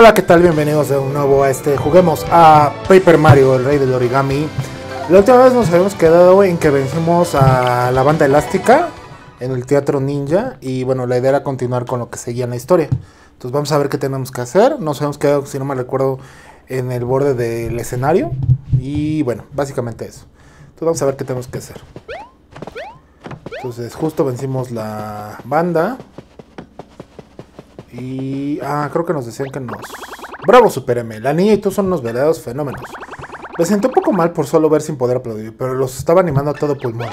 Hola, ¿qué tal? Bienvenidos de nuevo a este Juguemos a Paper Mario, el rey del origami. La última vez nos habíamos quedado en que vencimos a la banda elástica en el Teatro Ninja y bueno, la idea era continuar con lo que seguía en la historia. Entonces vamos a ver qué tenemos que hacer. Nos habíamos quedado, si no me recuerdo, en el borde del escenario y bueno, básicamente eso. Entonces vamos a ver qué tenemos que hacer. Entonces justo vencimos la banda. Y... Ah, creo que nos decían que nos... Bravo Super M, la niña y tú son unos verdaderos fenómenos. Me sentí un poco mal por solo ver sin poder aplaudir, pero los estaba animando a todo pulmón.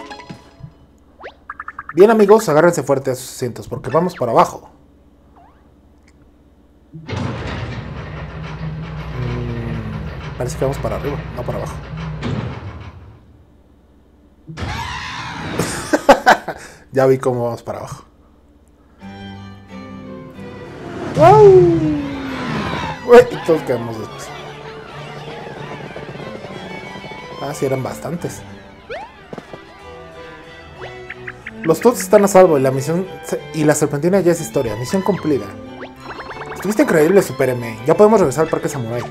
Bien amigos, agárrense fuerte a sus asientos porque vamos para abajo. Mm, parece que vamos para arriba, no para abajo. ya vi cómo vamos para abajo. ¡Wow! y todos quedamos después. Ah, sí, eran bastantes. Los todos están a salvo y la misión y la serpentina ya es historia. Misión cumplida. Estuviste increíble, Super M. Ya podemos regresar al Parque Samurai.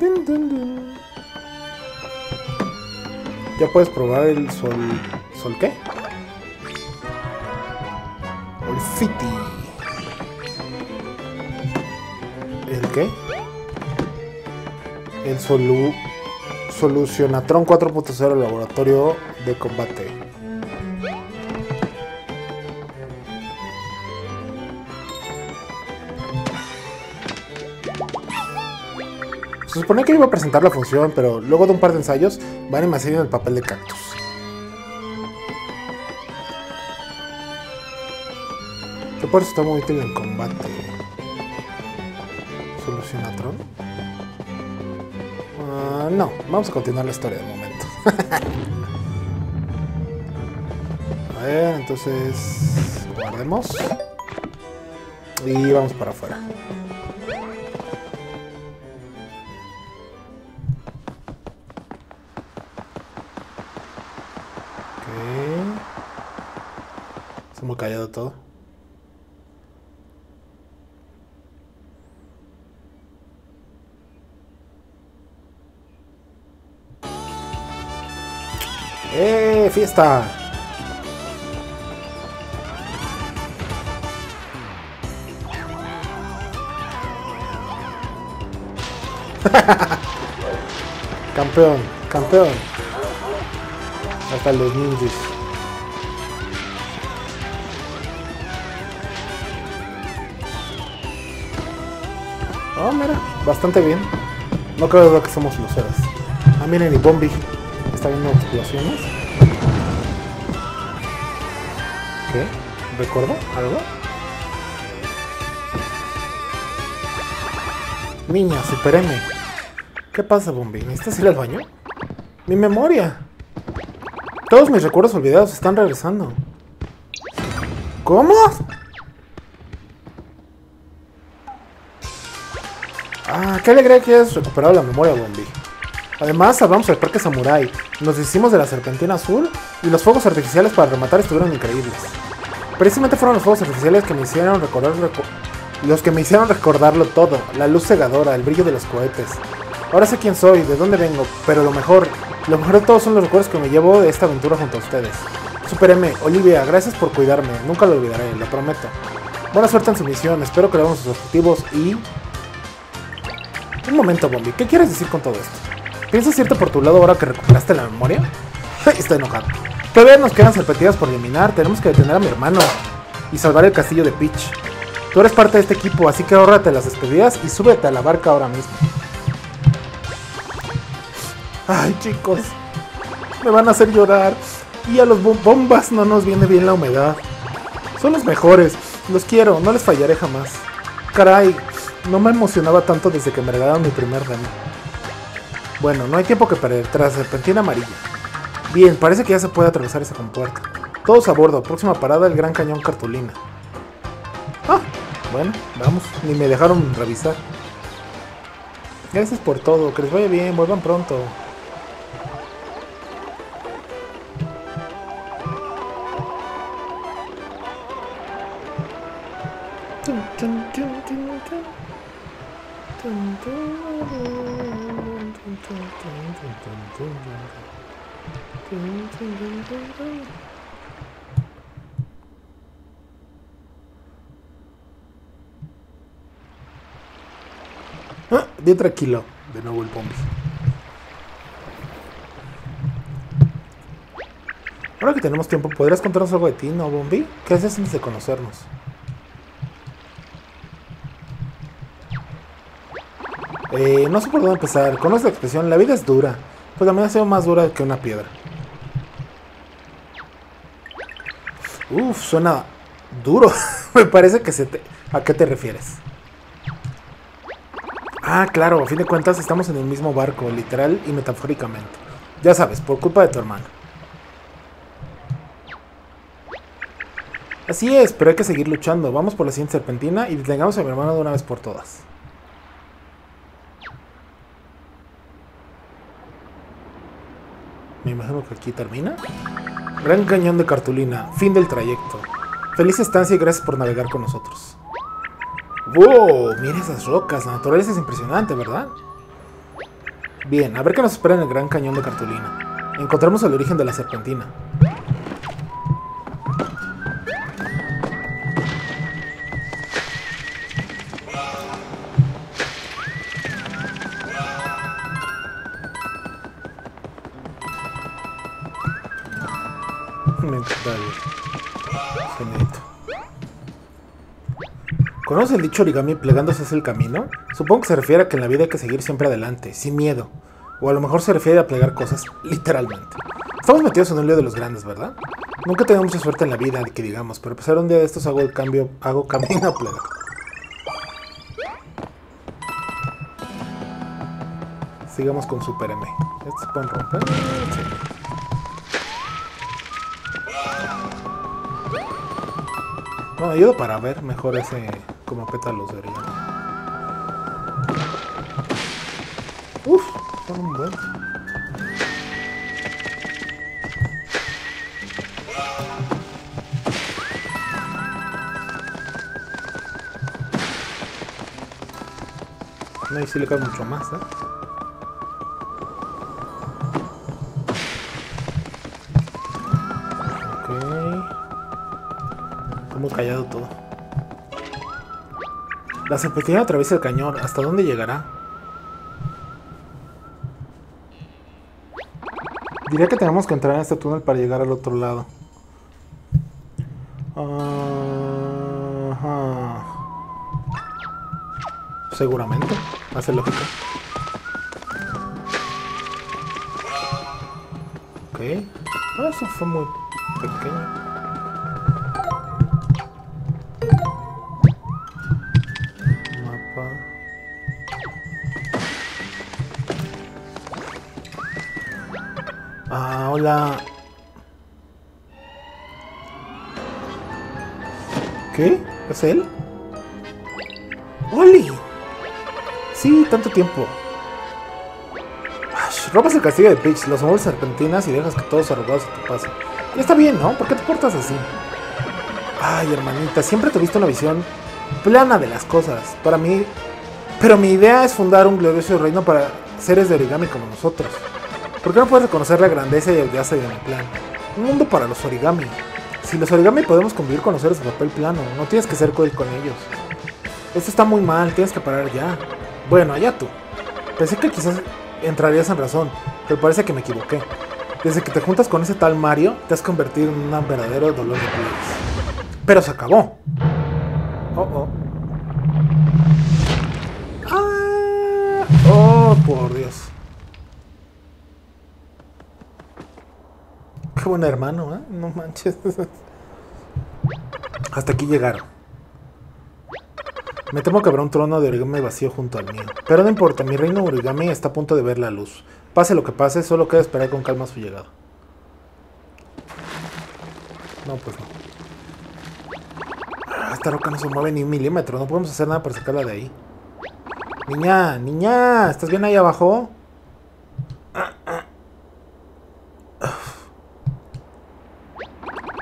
Dun, dun, dun. Ya puedes probar el sol. ¿Sol qué? El Fiti. ¿El qué? El Solu. Solucionatron 4.0 Laboratorio de Combate. Se supone que iba a presentar la función, pero luego de un par de ensayos, van y me en el papel de cactus. Que por eso está muy útil en combate. ¿Solucionatron? Uh, no, vamos a continuar la historia de momento. a ver, entonces guardemos. Y vamos para afuera. ¡Fiesta! campeón, campeón. Hasta los ninjas. Oh, mira, bastante bien. No creo que somos luceras. Ah, miren, y Bombi está viendo explosiones. ¿Qué? ¿Recuerdo algo? Niña, Super M. ¿Qué pasa, Bombi? ¿Necesitas ir al baño? Mi memoria. Todos mis recuerdos olvidados están regresando. ¿Cómo? Ah, qué alegría que hayas recuperado la memoria, Bombi. Además, hablamos del Parque Samurai, nos hicimos de la Serpentina Azul y los fuegos artificiales para rematar estuvieron increíbles. Precisamente fueron los fuegos artificiales que me hicieron recordar los que me hicieron recordarlo todo, la luz cegadora, el brillo de los cohetes. Ahora sé quién soy, de dónde vengo, pero lo mejor, lo mejor de todos son los recuerdos que me llevo de esta aventura junto a ustedes. Super M, Olivia, gracias por cuidarme, nunca lo olvidaré, lo prometo. Buena suerte en su misión, espero que logremos sus objetivos y un momento, Bombi, ¿qué quieres decir con todo esto? ¿Piensas irte por tu lado ahora que recuperaste la memoria? Estoy enojado. Todavía nos quedan serpentinas por eliminar, tenemos que detener a mi hermano y salvar el castillo de Peach. Tú eres parte de este equipo, así que ahórrate las despedidas y súbete a la barca ahora mismo. Ay, chicos, me van a hacer llorar. Y a los bombas no nos viene bien la humedad. Son los mejores, los quiero, no les fallaré jamás. Caray, no me emocionaba tanto desde que me regalaron mi primer remo. Bueno, no hay tiempo que perder. Tras serpentina amarilla. Bien, parece que ya se puede atravesar esa compuerta. Todos a bordo. Próxima parada, el Gran Cañón Cartulina. Ah, bueno, vamos. Ni me dejaron revisar. Gracias por todo. Que les vaya bien. Vuelvan pronto. Tranquilo. De nuevo el Pombi. Ahora que tenemos tiempo, ¿podrías contarnos algo de ti, no, Bombi? ¿Qué haces antes de conocernos? Eh, no sé por dónde empezar. Conoces la expresión, la vida es dura. Pues la mía ha sido más dura que una piedra. Uf, suena duro. Me parece que se te... ¿A qué te refieres? Ah, claro, a fin de cuentas estamos en el mismo barco, literal y metafóricamente. Ya sabes, por culpa de tu hermano. Así es, pero hay que seguir luchando. Vamos por la siguiente serpentina y detengamos a mi hermano de una vez por todas. Me imagino que aquí termina. Gran cañón de cartulina. Fin del trayecto. Feliz estancia y gracias por navegar con nosotros. ¡Wow! Mira esas rocas. La naturaleza es impresionante, ¿verdad? Bien, a ver qué nos espera en el Gran Cañón de Cartulina. Encontramos el origen de la serpentina. El dicho origami plegándose es el camino? Supongo que se refiere a que en la vida hay que seguir siempre adelante, sin miedo. O a lo mejor se refiere a plegar cosas, literalmente. Estamos metidos en un lío de los grandes, ¿verdad? Nunca tengo mucha suerte en la vida, que digamos, pero a pesar de un día de estos hago el cambio, hago camino a plegar. Sigamos con Super M. ¿Estos se pueden romper? Sí. No, ayudo para ver mejor ese como pétalos de. Uf, son un buen. No, y sí le cae mucho más, ¿eh? Ok. Muy callado todo. La serpentina atraviesa el cañón. ¿Hasta dónde llegará? Diría que tenemos que entrar en este túnel para llegar al otro lado. Seguramente. Hace lógica. Ok. Ah, eso fue muy pequeño. Hola. ¿Qué? ¿Es él? ¡Oli! Sí, tanto tiempo. Ash, robas el castillo de Peach, los mueves serpentinas y dejas que todos arrugados se te pasen. Y está bien, ¿no? ¿Por qué te portas así? Ay, hermanita, siempre tuviste una visión plana de las cosas. Para mí... Pero mi idea es fundar un glorioso reino para seres de origami como nosotros. ¿Por qué no puedes reconocer la grandeza y audacia de mi plan? Un mundo para los origami. Si los origami podemos convivir con los seres de papel plano, no tienes que ser cruel con ellos. Esto está muy mal, tienes que parar ya. Bueno, allá tú. Pensé que quizás entrarías en razón, pero parece que me equivoqué. Desde que te juntas con ese tal Mario, te has convertido en un verdadero dolor de pies. Pero se acabó. Oh, oh. Ah, oh, por Dios. Buen hermano, ¿eh? No manches. Hasta aquí llegaron. Me temo que habrá un trono de origami vacío junto al mío. Pero no importa, mi reino origami está a punto de ver la luz. Pase lo que pase, solo queda esperar con calma su llegada. No, pues no. Ah, esta roca no se mueve ni un milímetro. No podemos hacer nada para sacarla de ahí. Niña, niña, ¿estás bien ahí abajo?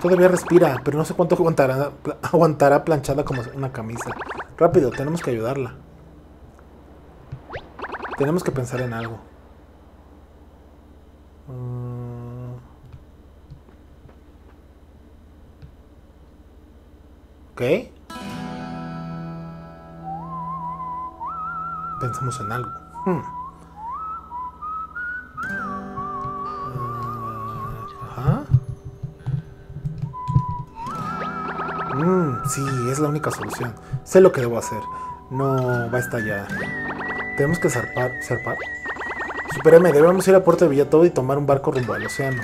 Todavía respira, pero no sé cuánto aguantará, planchada como una camisa. Rápido, tenemos que ayudarla. Tenemos que pensar en algo. Mm. Ok. Pensamos en algo. Hmm. Mm, sí, es la única solución. Sé lo que debo hacer. No va a estallar. Tenemos que zarpar. ¿Zarpar? Super M, debemos ir a Puerto de Villatodo y tomar un barco rumbo al océano.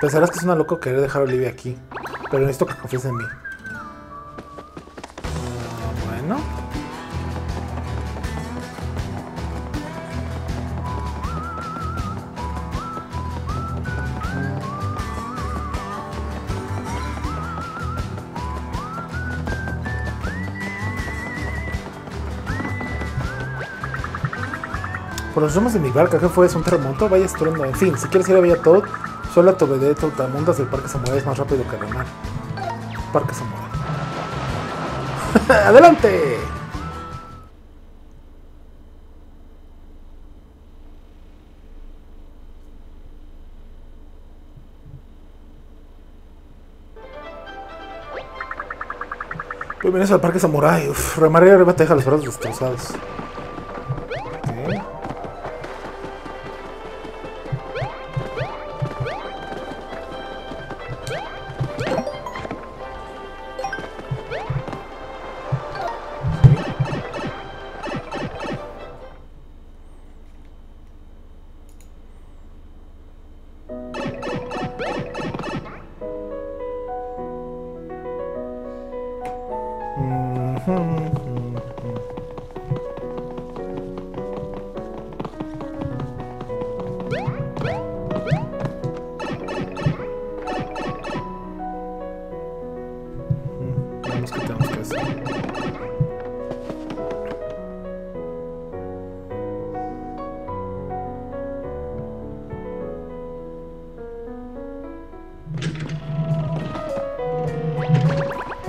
Pensarás que es una loco querer dejar a Olivia aquí, pero necesito que confíes en mí. Por los rumos de mi barca, ¿qué fue? ¿Es un terremoto? Vaya estruendo. En fin, si quieres ir a Villatodo, solo a Tobedé, Tautamundas del Parque Samurai es más rápido que remar. Parque Samurai. ¡Adelante! Bienvenidos al Parque Samurai. Uf, remar y arriba te deja los brazos destrozados.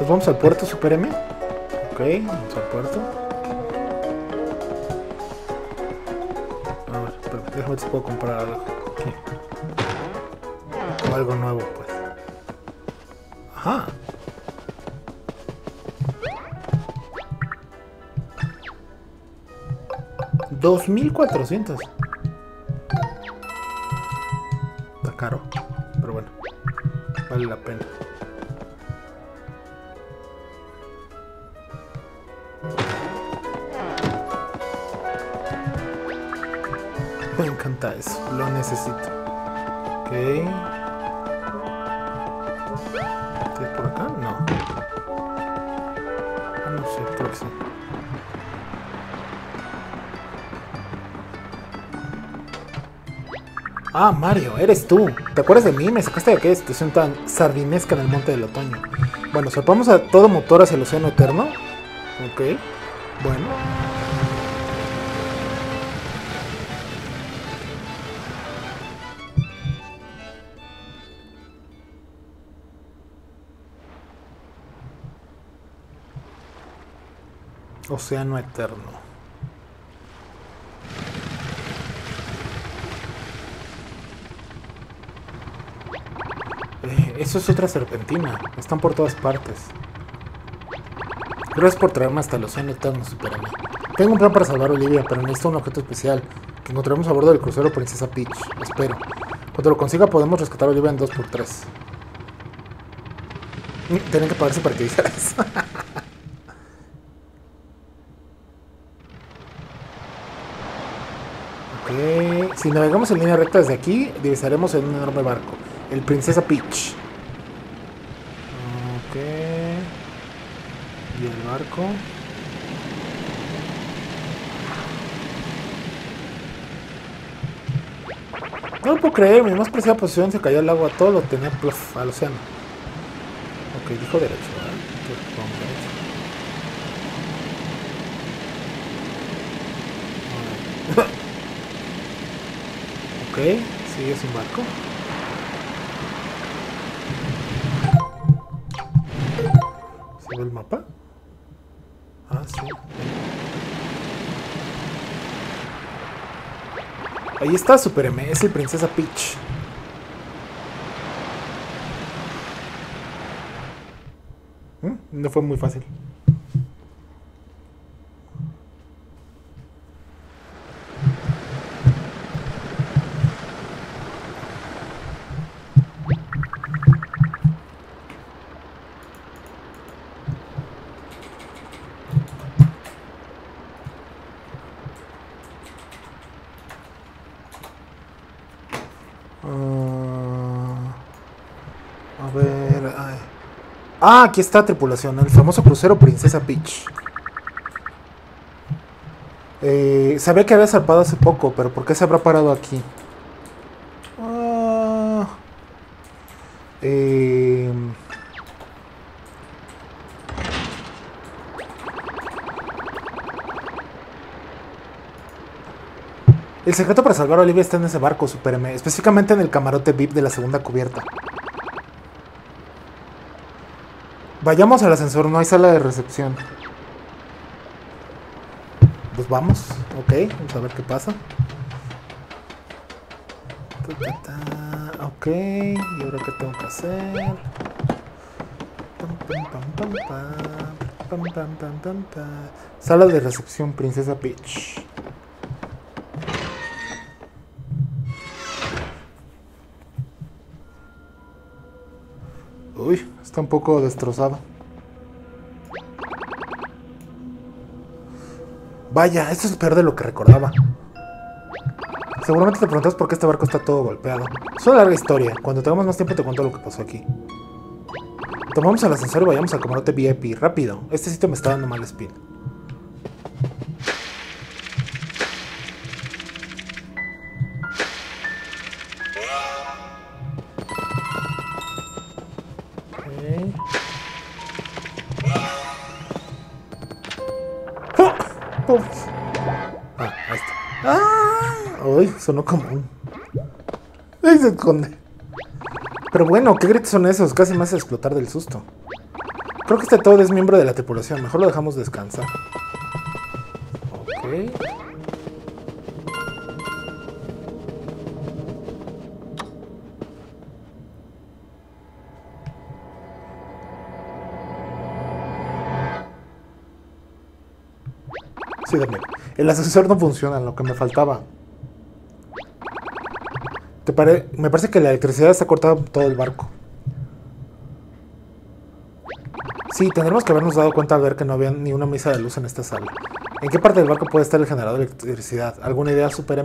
Vamos al puerto Super M. Ok, vamos al puerto. A ver, pero déjame ver si puedo comprar algo. aquí. O algo nuevo, pues. Ajá. Dos mil cuatrocientos. Está caro, pero bueno, vale la pena. Lo necesito. Ok. ¿Qué por acá? No. Ah, no sé, creo que sí. Ah, Mario, eres tú. ¿Te acuerdas de mí? Me sacaste de aquella situación tan sardinesca en el monte del otoño. Bueno, zarpamos a todo motor hacia el océano eterno. Ok. Bueno. Océano eterno. Eh, eso es otra serpentina. Están por todas partes. Gracias por traerme hasta el océano eterno, Superman. Tengo un plan para salvar a Olivia, pero necesito un objeto especial que encontraremos a bordo del crucero Princesa Peach. Espero. Cuando lo consiga podemos rescatar a Olivia en 2x3. Mm, Tienen que pagarse para que dijera eso. Ok, Si navegamos en línea recta desde aquí, divisaremos en un enorme barco. El Princesa Peach. Ok. Y el barco. No lo puedo creer, mi más preciada posición se cayó al agua, todo lo tenía pluf, al océano. Ok, dijo derecho, sigue sin barco. ¿Se ve el mapa? Ah, sí. Ahí está Super MS y Princesa Peach. ¿Mm? No fue muy fácil. Ah, a ver. Ah, aquí está tripulación. El famoso crucero Princesa Peach. Eh, sabía que había zarpado hace poco, pero ¿por qué se habrá parado aquí? El secreto para salvar a Olivia está en ese barco, Superme, específicamente en el camarote VIP de la segunda cubierta. Vayamos al ascensor, no hay sala de recepción. Pues vamos, ok, vamos a ver qué pasa. Ok, ¿y ahora qué tengo que hacer? Sala de recepción, Princesa Peach. Un poco destrozado. Vaya, esto es peor de lo que recordaba. Seguramente te preguntas por qué este barco está todo golpeado. Es una larga historia. Cuando tengamos más tiempo te cuento lo que pasó aquí. Tomamos el ascensor y vayamos al camarote VIP. Rápido. Este sitio me está dando mal spin. Pobres. Ah, ahí está. ¡Ah! Uy, sonó como un. Ahí se esconde. Pero bueno, ¿qué gritos son esos? Casi me hace explotar del susto. Creo que este Toad es miembro de la tripulación. Mejor lo dejamos descansar. Ok. El ascensor no funciona, lo que me faltaba. ¿Te pare- Me parece que la electricidad está cortada todo el barco. Sí, tendremos que habernos dado cuenta al ver que no había ni una misa de luz en esta sala. ¿En qué parte del barco puede estar el generador de electricidad? ¿Alguna idea, Super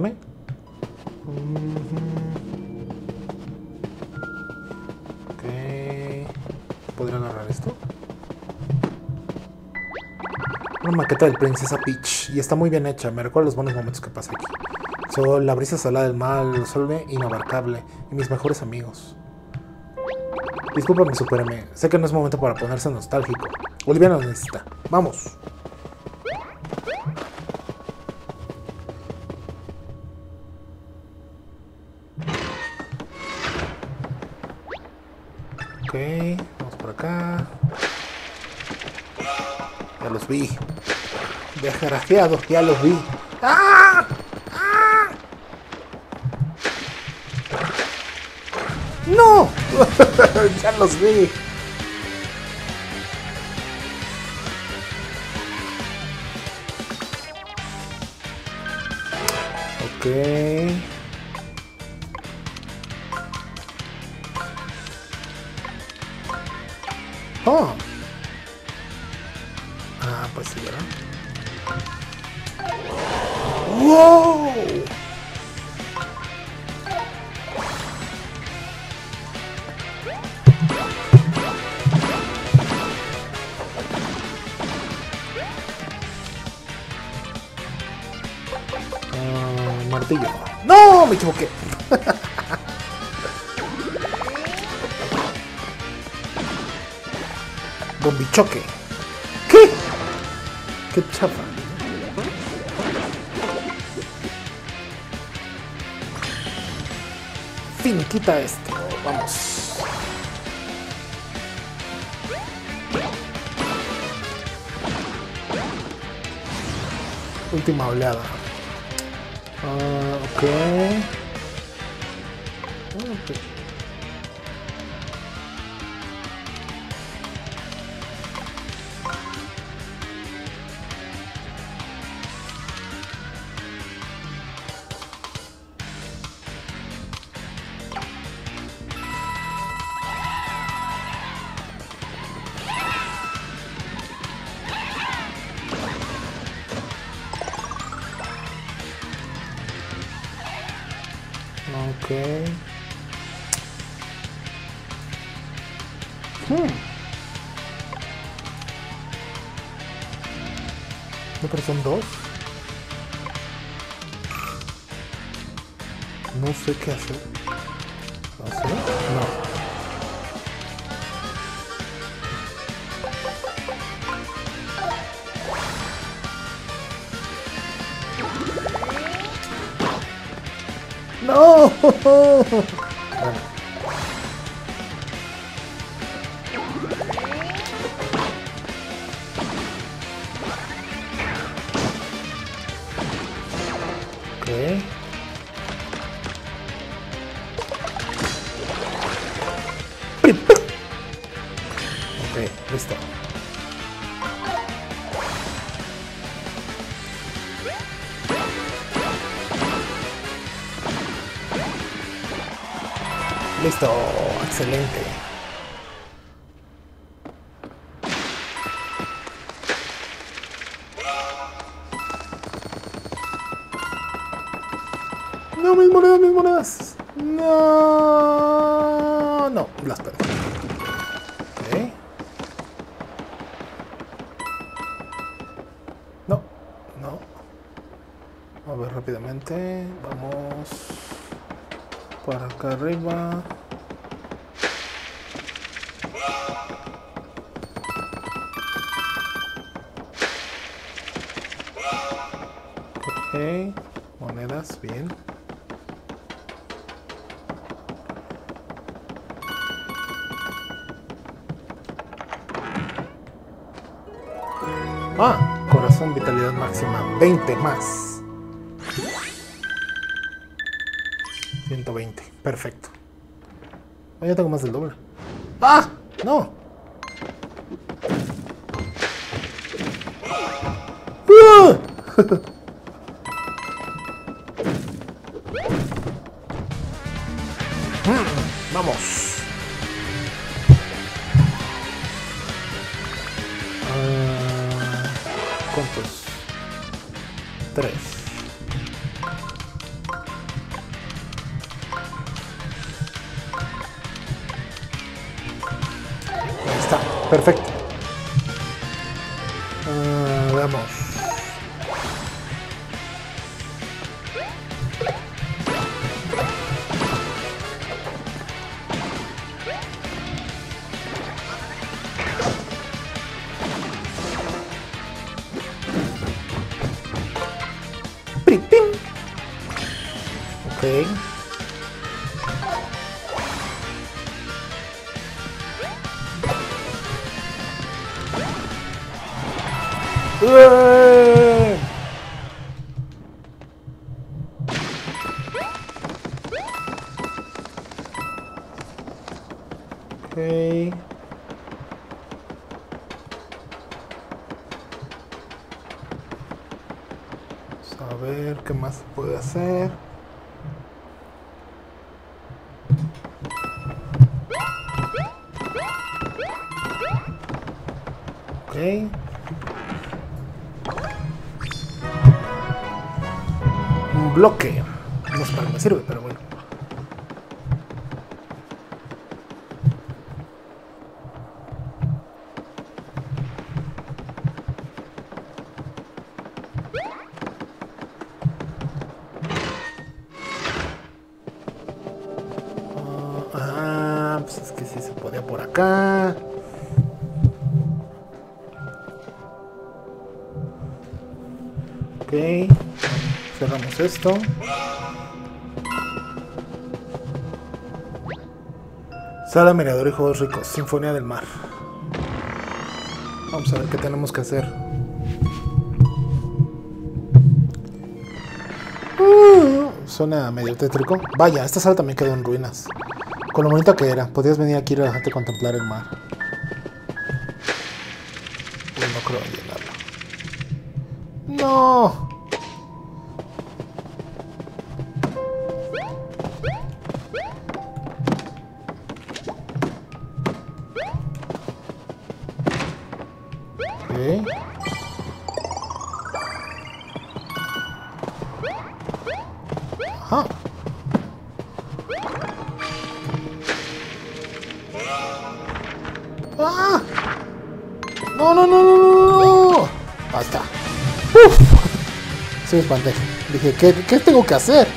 Una maqueta del Princesa Peach. Y está muy bien hecha. Me recuerda los buenos momentos que pasé aquí. Sol, la brisa salada del mal, el sol inabarcable y mis mejores amigos. Discúlpame, Super M. Sé que no es momento para ponerse nostálgico. Olivia nos necesita. Vamos. Ok, vamos por acá. Ya los vi. Desgraciados, ya los vi. ¡Ah! ¡Ah! ¡No! ya los vi. Ok. Hmm. No, pero son dos. No sé qué hacer. oh, oh, oh. No, mis monedas, mis monedas. No, no, las perdí. Ok. No, no. A ver rápidamente. Vamos para acá arriba. Ok, monedas, bien. Ah, corazón, vitalidad máxima, 20 más. 120, perfecto. Ah, ya tengo más del doble. ¡Ah! ¡No! Ok. Esto. Sala, mirador y juegos ricos. Sinfonía del mar. Vamos a ver qué tenemos que hacer. Uh, suena medio tétrico. Vaya, esta sala también quedó en ruinas. Con lo bonita que era. Podías venir aquí y relajarte a contemplar el mar. No creo llenarlo. ¡No! Sí, me espanté. Dije, ¿qué, ¿qué tengo que hacer?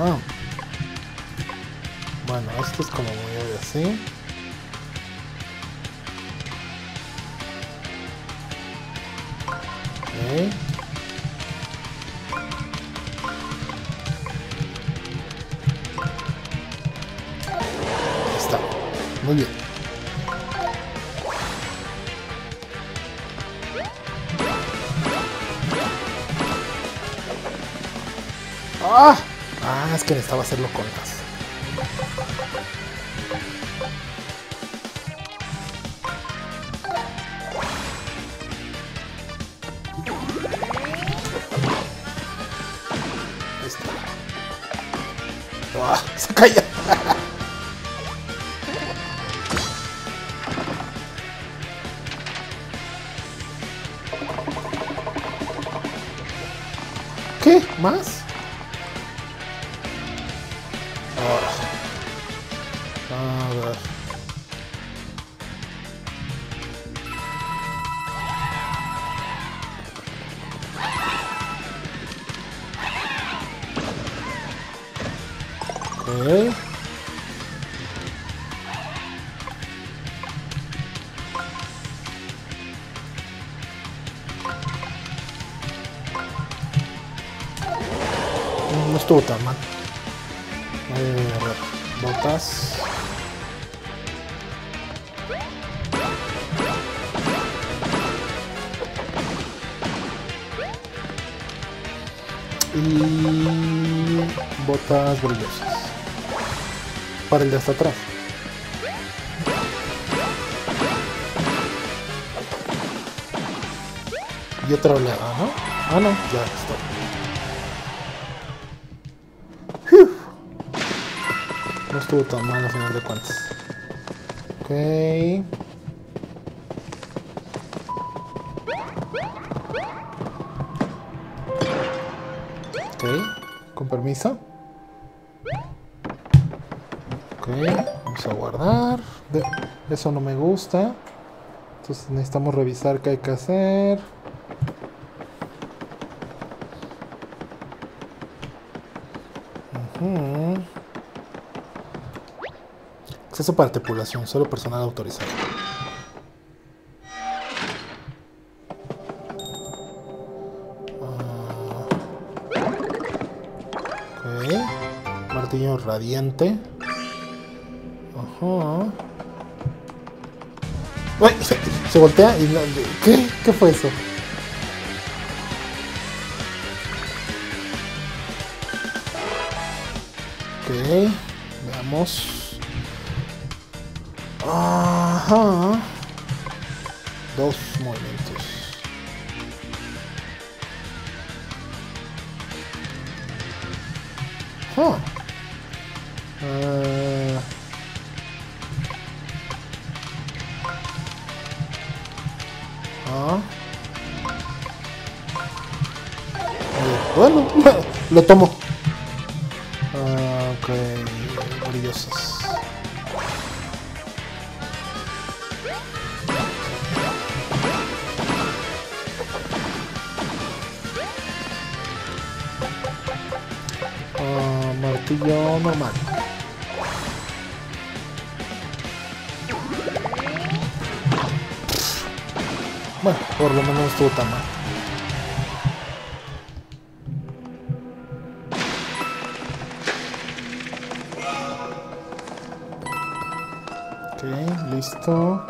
Ah. Bueno, esto es como muy así. Ok. Necesitaba hacerlo con No estuvo tan mal. Eh, botas. Y botas brillosas. Para el de hasta atrás. Y otra oleada, ¿no? Ah, no, ya está. Estuvo tan mal a final de cuentas. Ok. Ok, con permiso. Ok, vamos a guardar. Eso no me gusta. Entonces necesitamos revisar qué hay que hacer. Acceso para tripulación, solo personal autorizado. Ah. Martillo radiante. Ajá. Uy, se, se voltea y no- ¿Qué? ¿Qué fue eso? Ok, veamos. Ajá. Dos movimientos. Huh. Eh, ah. Bueno, lo tomo. Ok, listo.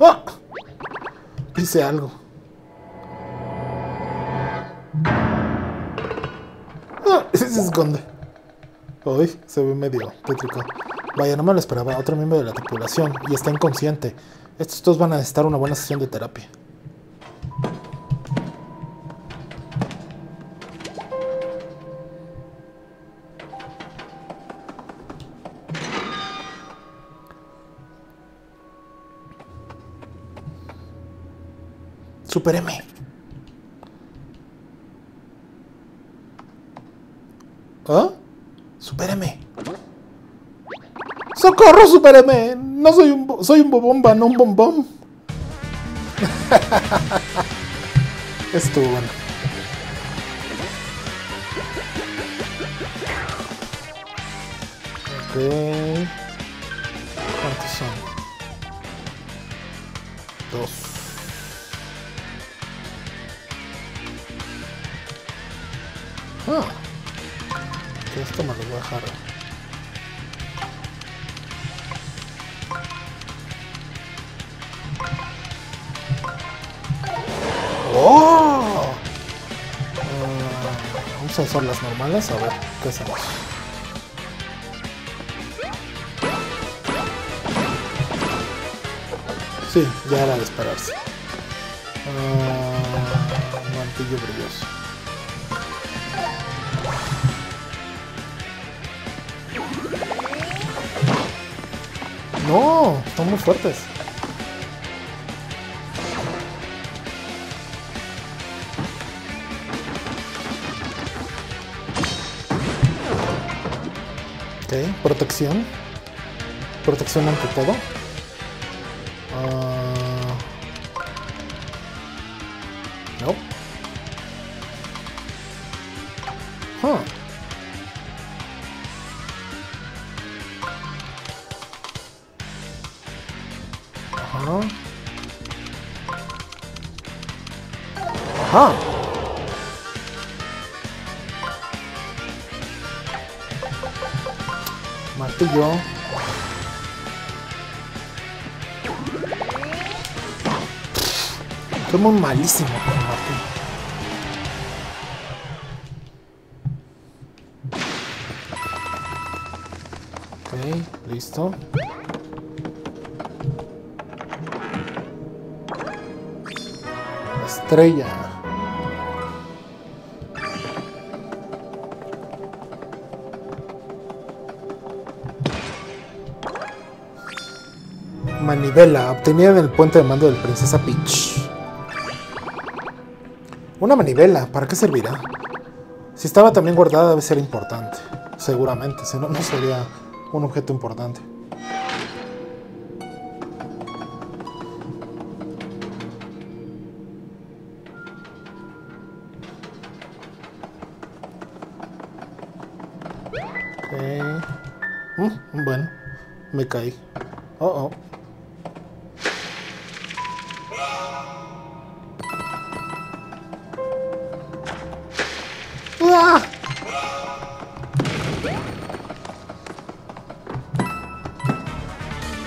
¡Ah! Hice algo. ¡Ah! Se esconde. Uy, se ve medio tétrico. Vaya, no me lo esperaba. Otro miembro de la tripulación. Y está inconsciente. Estos dos van a necesitar una buena sesión de terapia. Super M. ¿Ah? Super M. ¡Socorro, Super M! No soy un, soy un bobomba, no un bombón. Estuvo bueno. Ok. Usar las normales a ver qué hacemos. Sí, ya era de. Ah, mantillo brilloso. No, están muy fuertes. Protección. Protección ante todo. Ah, no. Martillo. Soy malísimo martillo. Ok, listo. Estrella. Manivela, obtenida en el puente de mando del Princesa Peach. Una manivela, ¿para qué servirá? Si estaba también guardada debe ser importante. Seguramente, si no, no sería un objeto importante. Mm, bueno, me caí. ¡Ah!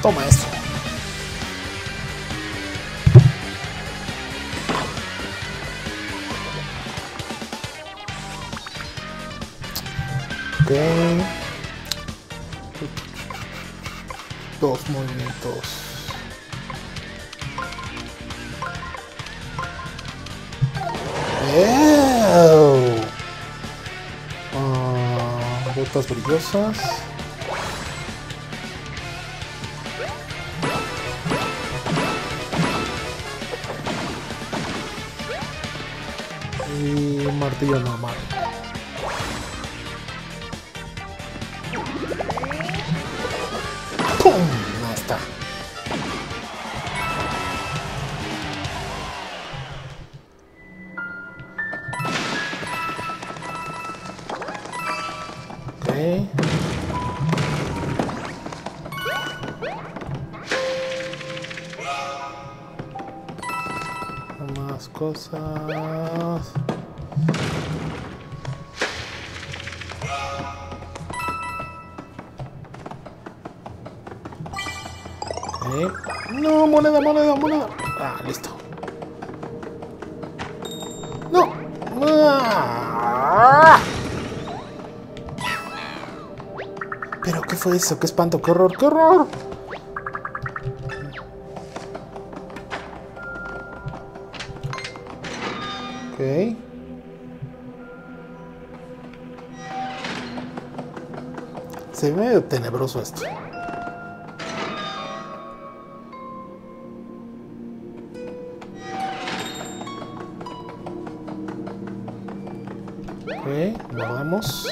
Toma eso. religiosas. Y martillo normal. Ok. No, moneda, moneda, moneda. Ah, listo. No. Ah. Pero qué fue eso, qué espanto, qué horror, qué horror. Ok. Se ve medio tenebroso esto. Ok, guardamos.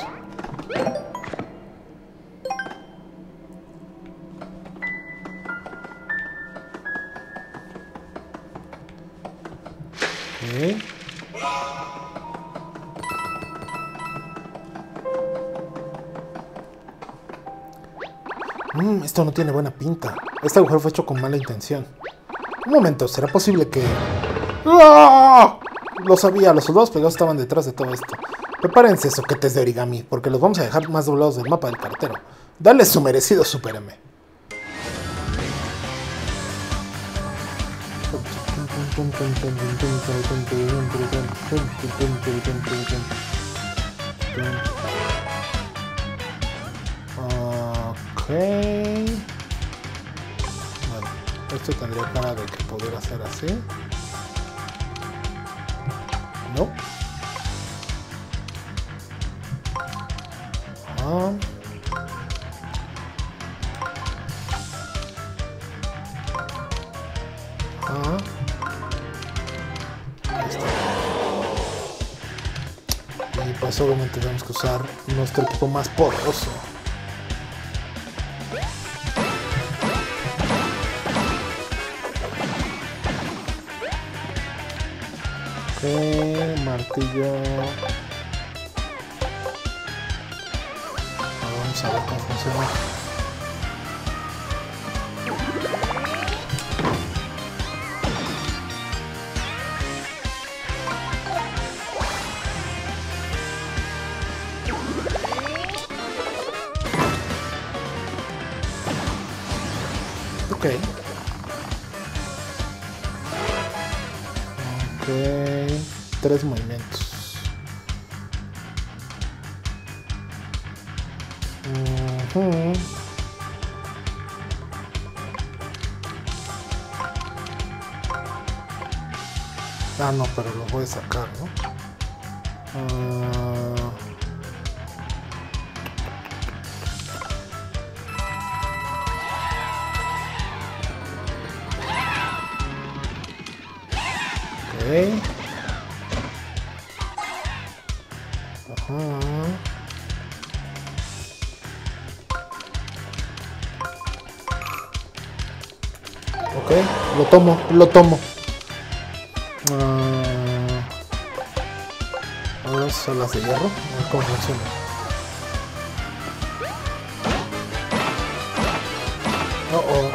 Esto no tiene buena pinta. Este agujero fue hecho con mala intención. Un momento, ¿será posible que...? ¡Ah! Lo sabía, los soldados pegados estaban detrás de todo esto. Prepárense, soquetes de origami, porque los vamos a dejar más doblados del mapa del cartero. Dale su merecido Super M. Bueno, esto tendría cara de que pudiera ser así. No. Ah. Ah. Obviamente tenemos que usar nuestro equipo más poderoso. Martillo. Ahora vamos a sacar, ¿no? Ah, ok. Ajá. Ok, lo tomo, lo tomo. Son las de hierro. A ver cómo funciona. Oh, oh.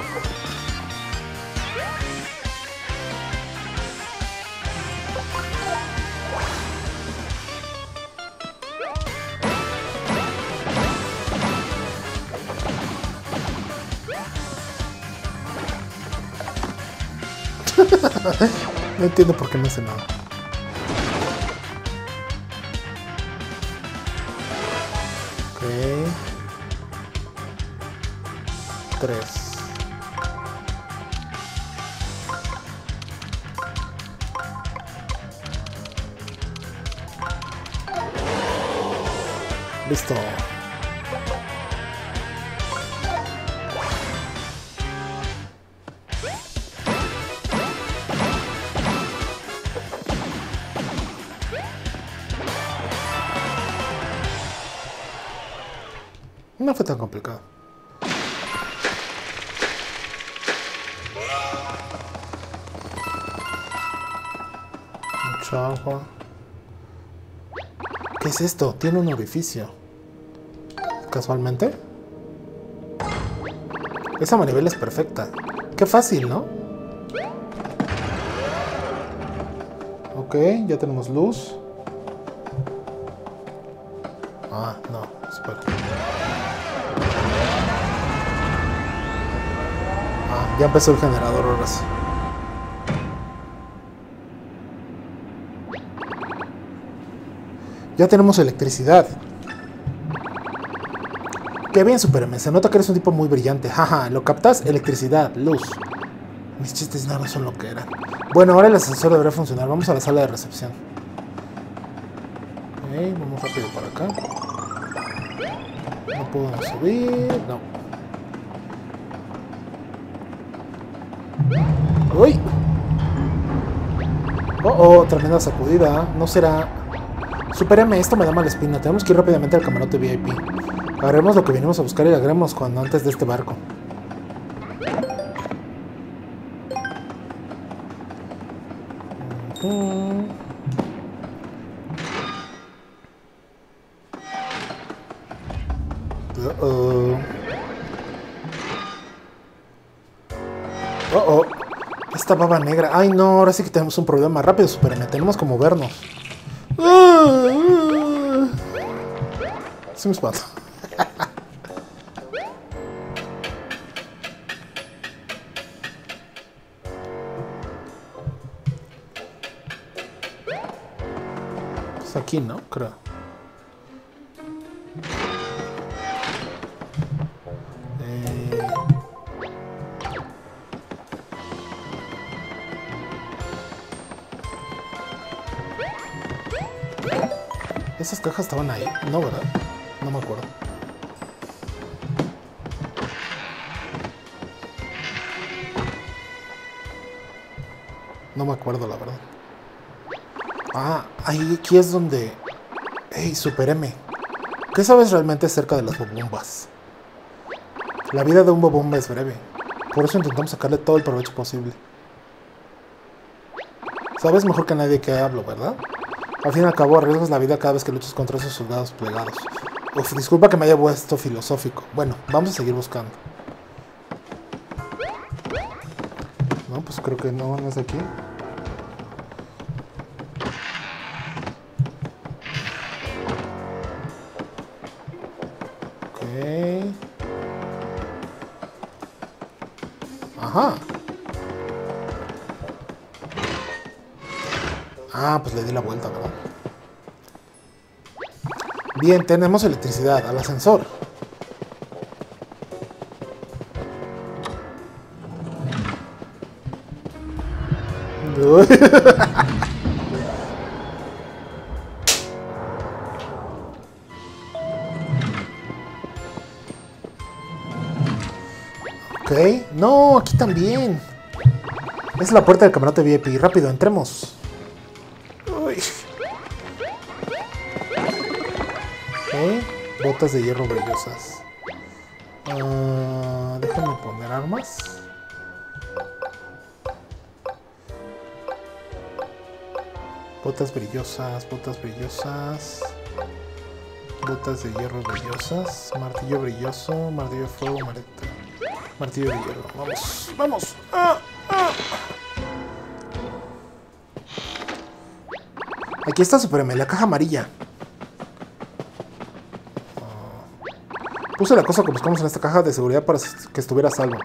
No entiendo por qué no hace nada. Es esto? Tiene un orificio. ¿Casualmente? Esa manivela es perfecta. Qué fácil, ¿no? Ok, ya tenemos luz. Ah, no, espera. Ah, ya empezó el generador ahora sí. Ya tenemos electricidad. Qué bien, Super M. Se nota que eres un tipo muy brillante. Jaja, ¿lo captas? Electricidad, luz. Mis chistes no son lo que eran. Bueno, ahora el ascensor debería funcionar. Vamos a la sala de recepción. Ok, vamos rápido para acá. No podemos subir. No. ¡Uy! Oh, oh, tremenda sacudida. No será. Super M, esto me da mala espina. Tenemos que ir rápidamente al camarote VIP. Agarremos lo que vinimos a buscar y agarremos cuando antes de este barco. Uh oh. Oh oh. Esta baba negra. Ay no, ahora sí que tenemos un problema. Rápido, Super M. Tenemos que movernos. Sí me espanta. Es aquí, ¿no? Creo. Eh... ¿Esas cajas estaban ahí? No, ¿verdad? No me acuerdo, la verdad. Ah, ahí aquí es donde... Hey, Super M. ¿Qué sabes realmente acerca de las bombas? La vida de un bobomba es breve. Por eso intentamos sacarle todo el provecho posible. Sabes mejor que nadie que hablo, ¿verdad? Al fin y al cabo, arriesgas la vida cada vez que luchas contra esos soldados plegados. Uf, disculpa que me haya puesto filosófico. Bueno, vamos a seguir buscando. No, pues creo que no, no es aquí. Bien, tenemos electricidad al ascensor. ok, no, aquí también. Es la puerta del camarote VIP. Rápido, entremos. Ok, botas de hierro brillosas. Ah, déjame poner armas. Botas brillosas, botas brillosas. Botas de hierro brillosas. Martillo brilloso, martillo de fuego, martillo, de hierro. Vamos, vamos. ¡Ah! ¡Ah! Aquí está Super M, la caja amarilla. Puse la cosa que buscamos en esta caja de seguridad para que estuviera salvo.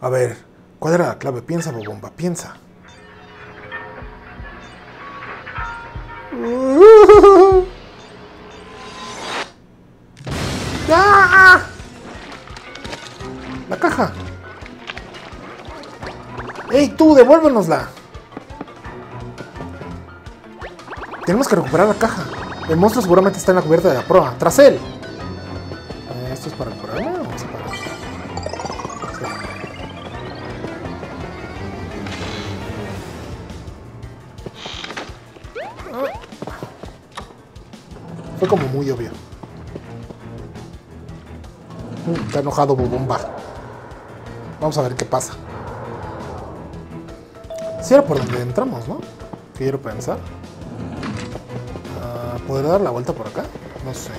A ver, ¿cuál era la clave? Piensa, Bobomba, piensa. ¡Ah! La caja. ¡Ey, tú, devuélvenosla! Tenemos que recuperar la caja. El monstruo seguramente está en la cubierta de la proa. ¡Tras él! Bobomba. Vamos a ver qué pasa. Si era por donde entramos, ¿no? Quiero pensar. Ah, ¿Poder dar la vuelta por acá? No sé.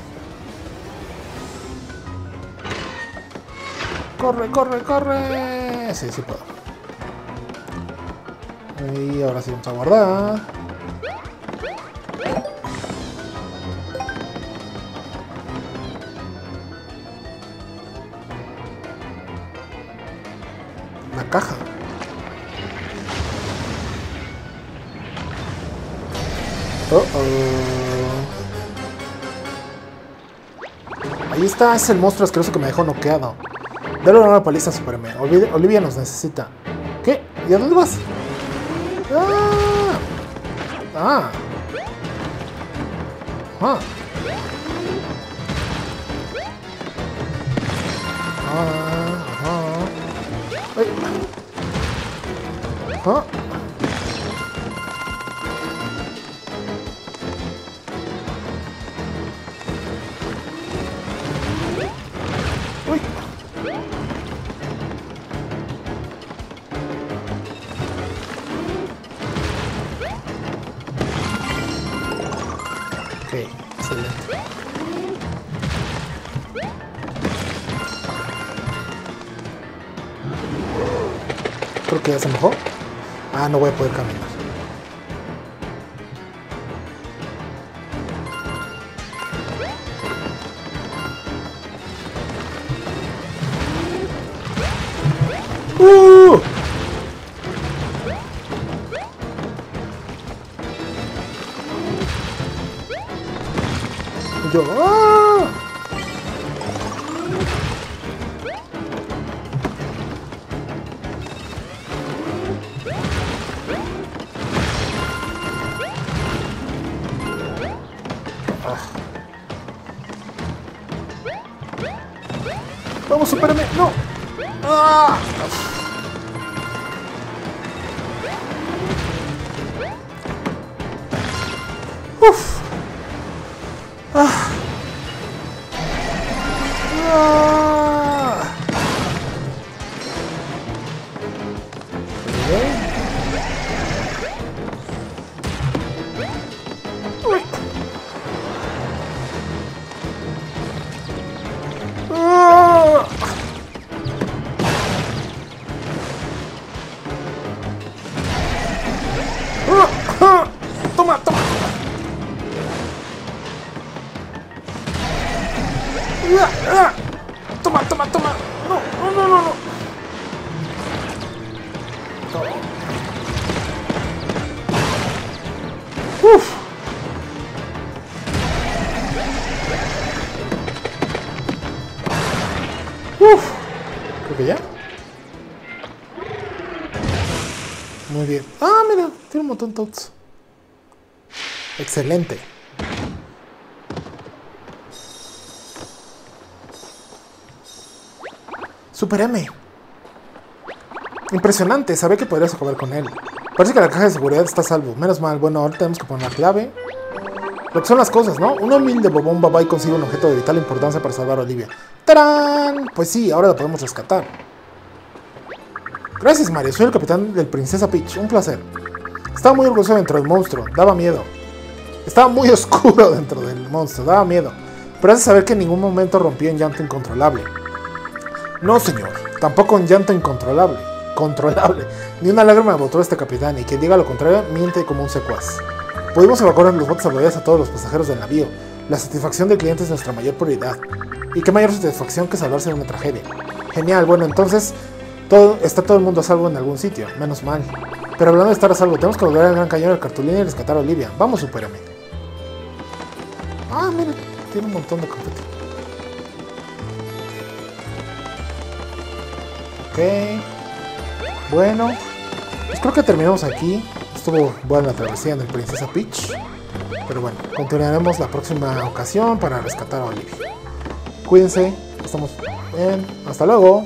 ¡Corre, corre, corre! Sí, sí puedo. Y ahora sí vamos a guardar. Está, es el monstruo asqueroso que me dejó noqueado. Dale una paliza a Superman. Olivia nos necesita. ¿Qué? ¿Y a dónde vas? ¡Ah! ¡Ah! ¡Ah! ¡Ah! ¡Ah! ¡Ah! Ya mojó. Ah, no voy a poder caminar. Muy bien. Ah, mira, tiene un montón de tots. Excelente. Super M. Impresionante, sabía que podrías acabar con él. Parece que la caja de seguridad está a salvo. Menos mal, bueno, ahora tenemos que poner la clave. Lo que son las cosas, ¿no? Un humilde bobomba va y consigue un objeto de vital importancia para salvar a Olivia. ¡Tarán! Pues sí, ahora la podemos rescatar. Gracias, Mario. Soy el capitán del Princesa Peach. Un placer. Estaba muy orgulloso dentro del monstruo. Daba miedo. Estaba muy oscuro dentro del monstruo. Daba miedo. Pero hace saber que en ningún momento rompió en llanto incontrolable. No, señor. Tampoco en llanto incontrolable. Controlable. Ni una lágrima botó este capitán. Y quien diga lo contrario, miente como un secuaz. Pudimos evacuar en los botes salvavidas a todos los pasajeros del navío. La satisfacción del cliente es nuestra mayor prioridad. Y qué mayor satisfacción que salvarse de una tragedia. Genial, bueno, entonces está todo el mundo a salvo en algún sitio, menos mal. Pero hablando de estar a salvo, tenemos que volver al Gran Cañón del Cartulina y rescatar a Olivia. Vamos, supérame. Ah, mira, tiene un montón de confeti. Ok. Bueno, pues creo que terminamos aquí. Estuvo buena la travesía en el Princesa Peach. Pero bueno, continuaremos la próxima ocasión para rescatar a Olivia. Cuídense, estamos bien. Hasta luego.